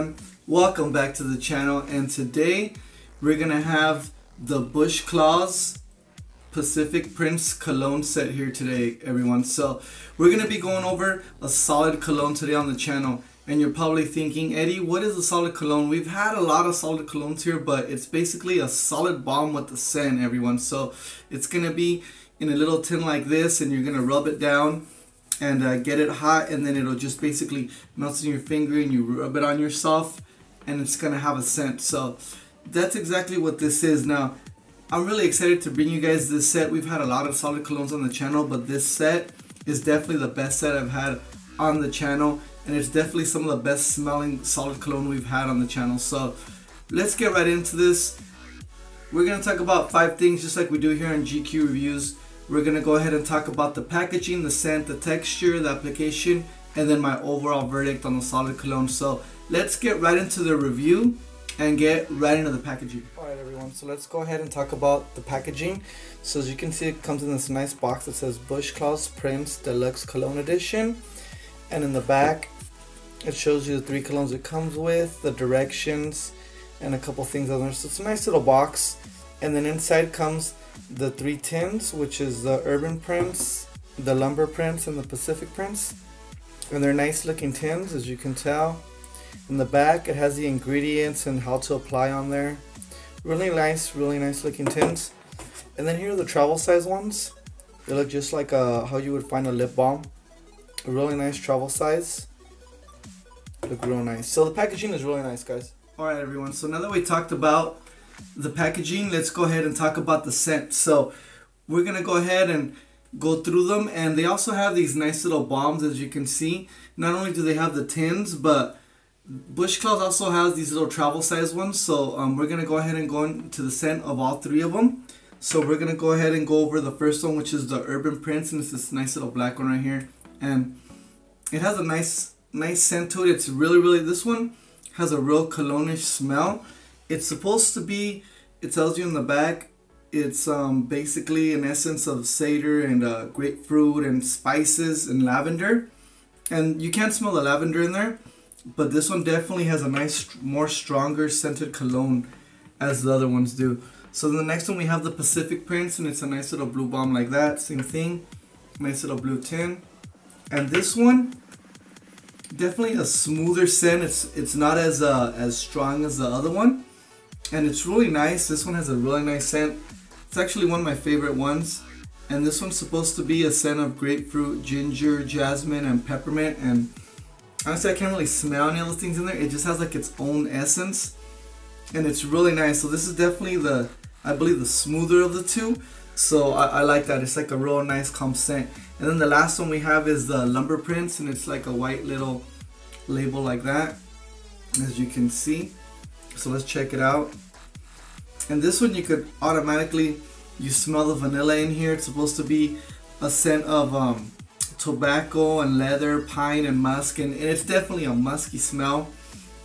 everyone, welcome back to the channel and today we're gonna have the Bushklawz Pacific Prince cologne set here today everyone. So we're gonna be going over a solid cologne today on the channel and you're probably thinking Eddie what is a solid cologne? We've had a lot of solid colognes here but it's basically a solid balm with the scent everyone. So it's gonna be in a little tin like this and you're gonna rub it down and uh, get it hot and then it'll just basically melt in your finger and you rub it on yourself and it's gonna have a scent. So that's exactly what this is. Now I'm really excited to bring you guys this set. We've had a lot of solid colognes on the channel but this set is definitely the best set I've had on the channel and it's definitely some of the best smelling solid cologne we've had on the channel. So let's get right into this. We're gonna talk about five things just like we do here on GQ reviews we're gonna go ahead and talk about the packaging, the scent, the texture, the application, and then my overall verdict on the solid cologne. So let's get right into the review and get right into the packaging. Alright everyone, so let's go ahead and talk about the packaging. So as you can see it comes in this nice box that says Bushklawz Prince Deluxe Cologne Edition. And in the back it shows you the three colognes it comes with, the directions, and a couple things on there. So it's a nice little box. And then inside comes the three tins, which is the Urban Prince, the Lumber Prince, and the Pacific Prince. And they're nice looking tins, as you can tell. In the back, it has the ingredients and how to apply on there. Really nice, really nice looking tins. And then here are the travel size ones. They look just like a, uh, how you would find a lip balm. A really nice travel size. Look real nice. So the packaging is really nice, guys. Alright everyone, so now that we talked about the packaging, let's go ahead and talk about the scent. So we're gonna go ahead and go through them and they also have these nice little balms as you can see. Not only do they have the tins, but Bushklawz also has these little travel size ones. So um, we're gonna go ahead and go into the scent of all three of them. So we're gonna go ahead and go over the first one, which is the Urban Prince, and it's this nice little black one right here. And it has a nice, nice scent to it. It's really, really, this one has a real cologne smell. It's supposed to be, it tells you in the back, it's um, basically an essence of cedar and uh, grapefruit and spices and lavender. And you can't smell the lavender in there, but this one definitely has a nice, more stronger scented cologne as the other ones do. So the next one we have the Pacific Prince and it's a nice little blue balm like that, same thing, nice little blue tin. And this one, definitely a smoother scent. It's it's not as uh, as strong as the other one, and it's really nice. This one has a really nice scent. It's actually one of my favorite ones. And this one's supposed to be a scent of grapefruit, ginger, jasmine, and peppermint. And honestly, I can't really smell any of those things in there. It just has like its own essence. And it's really nice. So this is definitely the, I believe, the smoother of the two. So I, I like that. It's like a real nice calm scent. And then the last one we have is the Lumber Prince. And it's like a white little label like that. As you can see. So let's check it out. And this one you could automatically, you smell the vanilla in here. It's supposed to be a scent of um, tobacco and leather, pine and musk. And, and it's definitely a musky smell.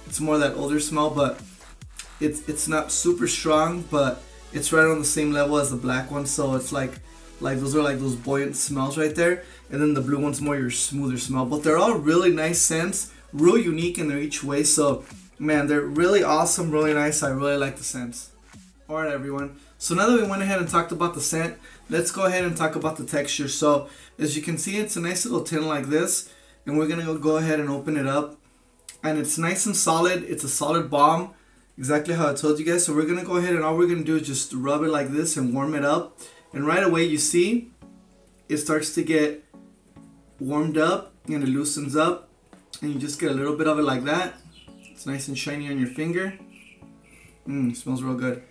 It's more that older smell, but it's, it's not super strong, but it's right on the same level as the black one. So it's like, like those are like those buoyant smells right there. And then the blue one's more your smoother smell. But they're all really nice scents, real unique in their each way. So man, they're really awesome, really nice. I really like the scents. Alright everyone, so now that we went ahead and talked about the scent, let's go ahead and talk about the texture. So as you can see, it's a nice little tin like this, and we're gonna go ahead and open it up. And it's nice and solid, it's a solid balm, exactly how I told you guys. So we're gonna go ahead and all we're gonna do is just rub it like this and warm it up. And right away you see, it starts to get warmed up and it loosens up. And you just get a little bit of it like that. It's nice and shiny on your finger. Mmm, smells real good.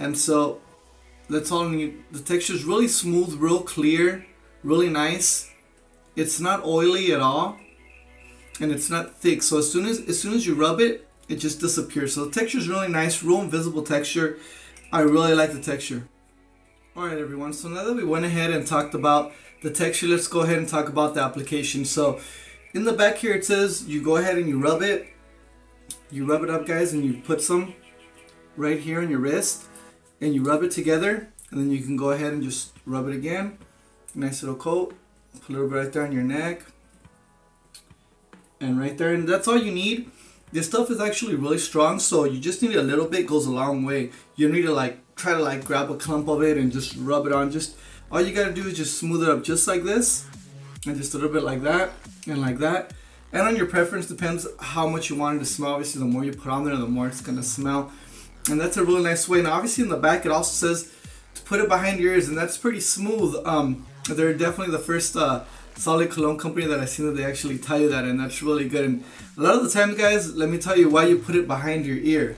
And so that's all I need. The texture is really smooth, real clear, really nice. It's not oily at all, and it's not thick. So as soon as as soon as you rub it, it just disappears. So the texture is really nice, real invisible texture. I really like the texture. Alright everyone, so now that we went ahead and talked about the texture, let's go ahead and talk about the application. So in the back here it says you go ahead and you rub it. You rub it up guys and you put some right here on your wrist and you rub it together and then you can go ahead and just rub it again. Nice little coat. Put a little bit right there on your neck. And right there and that's all you need. This stuff is actually really strong so you just need a little bit goes a long way. You need to like try to like grab a clump of it and just rub it on. Just all you gotta do is just smooth it up just like this and just a little bit like that and like that and on your preference depends how much you want it to smell. Obviously the more you put on there the more it's gonna smell. And that's a really nice way. Now obviously in the back it also says to put it behind your ears and that's pretty smooth. Um they're definitely the first uh solid cologne company that I've seen that they actually tell you that and that's really good. And a lot of the times guys let me tell you why you put it behind your ear.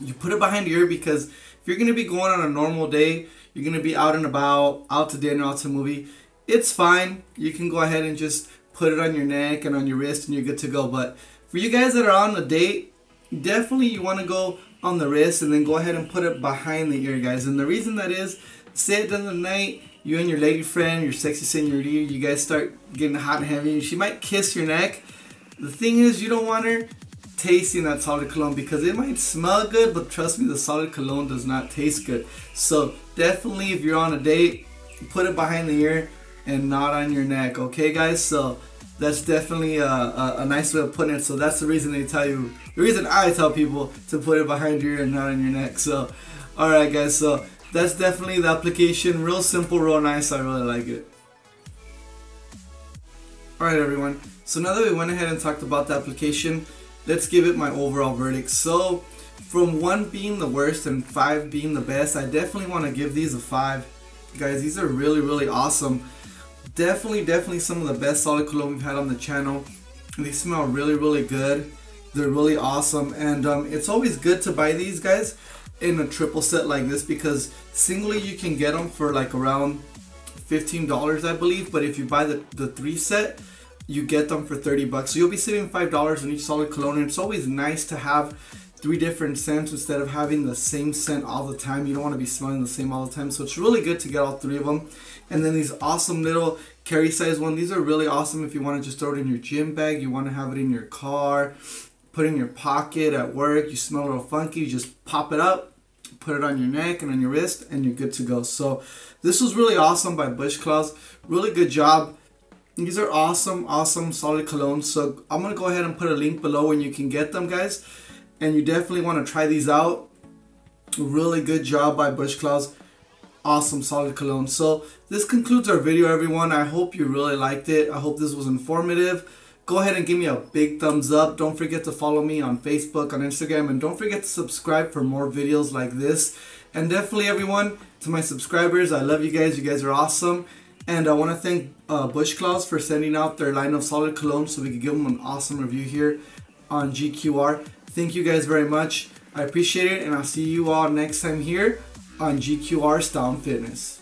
You put it behind your ear because if you're gonna be going on a normal day you're gonna be out and about out to dinner out to movie it's fine. You can go ahead and just put it on your neck and on your wrist and you're good to go but for you guys that are on a date definitely you want to go on the wrist and then go ahead and put it behind the ear guys and the reason that is say at the the night you and your lady friend, your sexy senorita, you guys start getting hot and heavy. And she might kiss your neck. The thing is, you don't want her tasting that solid cologne because it might smell good, but trust me, the solid cologne does not taste good. So definitely, if you're on a date, put it behind the ear and not on your neck. Okay, guys. So that's definitely a, a, a, nice way of putting it. So that's the reason they tell you, the reason I tell people to put it behind your ear and not on your neck. So, all right, guys. So that's definitely the application. Real simple, real nice. I really like it. Alright everyone, so now that we went ahead and talked about the application, let's give it my overall verdict. So, from 1 being the worst and 5 being the best, I definitely want to give these a 5. Guys, these are really, really awesome. Definitely, definitely some of the best solid cologne we've had on the channel. They smell really, really good. They're really awesome. And um, it's always good to buy these, guys in a triple set like this because singly you can get them for like around $15 I believe but if you buy the, the three set you get them for 30 bucks so you'll be saving $5 on each solid cologne and it's always nice to have three different scents instead of having the same scent all the time you don't want to be smelling the same all the time so it's really good to get all three of them and then these awesome little carry size one these are really awesome if you want to just throw it in your gym bag you want to have it in your car put it in your pocket at work you smell a little funky you just pop it up put it on your neck and on your wrist and you're good to go. So this was really awesome by Bushklawz. Really good job. These are awesome, awesome solid colognes. So I'm going to go ahead and put a link below when you can get them guys. And you definitely want to try these out. Really good job by Bushklawz. Awesome solid cologne. So this concludes our video everyone. I hope you really liked it. I hope this was informative go ahead and give me a big thumbs up. Don't forget to follow me on Facebook, on Instagram, and don't forget to subscribe for more videos like this. And definitely everyone, to my subscribers, I love you guys. You guys are awesome. And I want to thank uh, Bushklawz for sending out their line of solid cologne so we could give them an awesome review here on GQR. Thank you guys very much. I appreciate it, and I'll see you all next time here on GQR Style Fitness.